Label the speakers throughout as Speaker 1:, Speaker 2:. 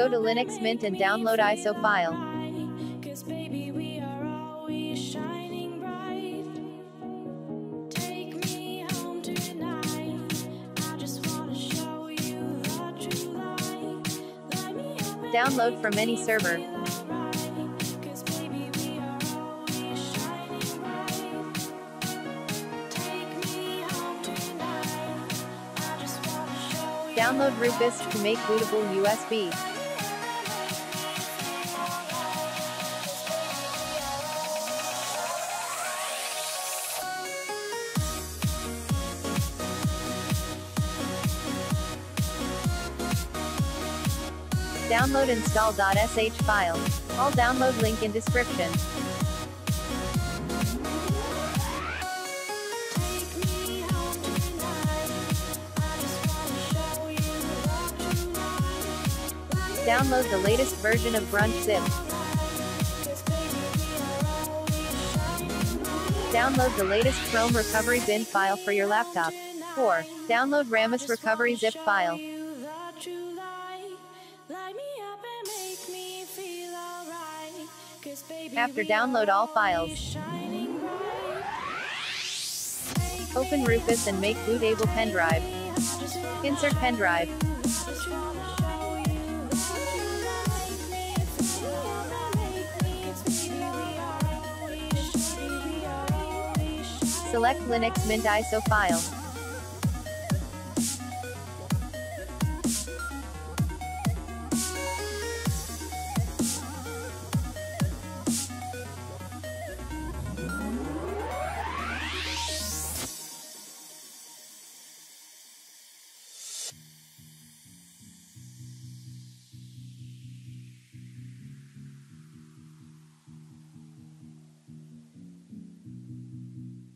Speaker 1: Go to Linux Mint and download ISO file. Download
Speaker 2: baby, we are always shining bright. Take me home
Speaker 1: Download install.sh file. All download link in description. Download the latest version of Brunch Zip. Download the latest Chrome recovery bin file for your laptop. 4. Download Rammus recovery zip file. After download all files.
Speaker 2: always shining bright. Take
Speaker 1: Open Rufus and make bootable pen drive.
Speaker 2: me, I just wanna
Speaker 1: Insert pen drive.
Speaker 2: Just wanna show you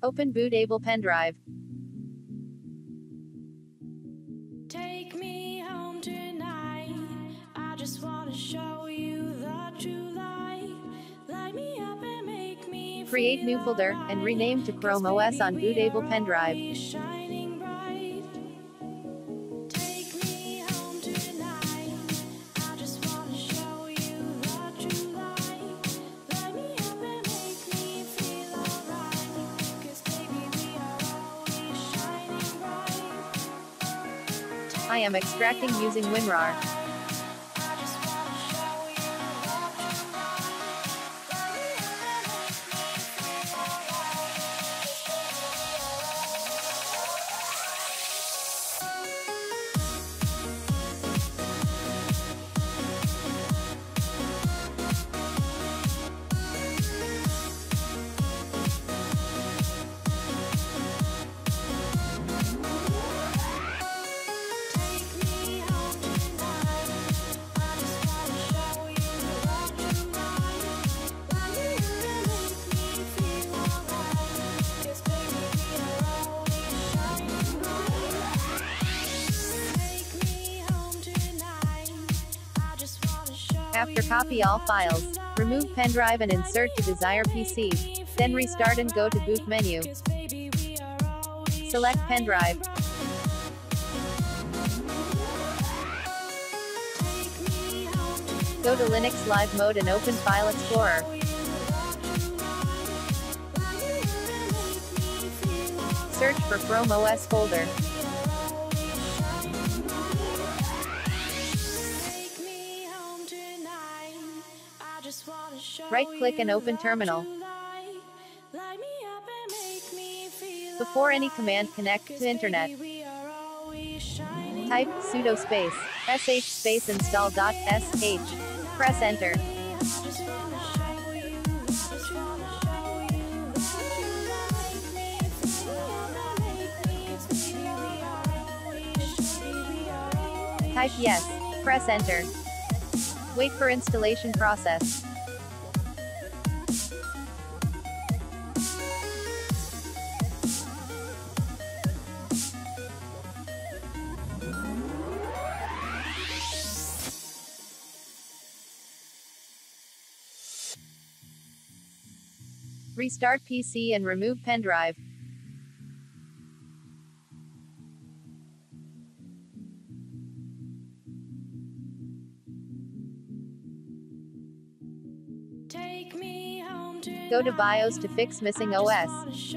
Speaker 1: Open bootable pen drive.
Speaker 2: Take me home tonight. I just wanna show you the true light. Light me up and make me
Speaker 1: Create new folder and rename to Chrome OS on bootable pen
Speaker 2: I
Speaker 1: am extracting using WinRAR. After copy all files, remove pen drive and insert to desired PC. Then restart and go to boot menu. Select pen drive.
Speaker 2: Take me home tonight.
Speaker 1: Go to Linux Live Mode and open File Explorer. Search for Chrome OS folder. Right click and open terminal. Before any command connect to internet. Type sudo space sh space install dot sh. Press enter. Type yes. Press enter. Wait for installation process. Restart PC and remove pendrive.
Speaker 2: Go to BIOS to fix missing OS.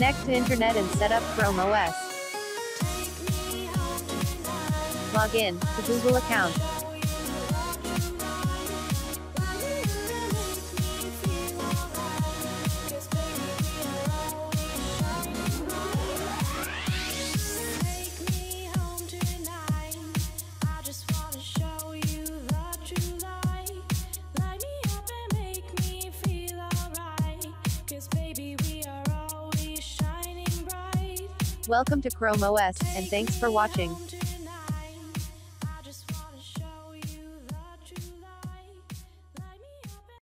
Speaker 2: Connect to internet and set up Chrome OS. Log in to Google account. Welcome to Chrome OS, and thanks for watching.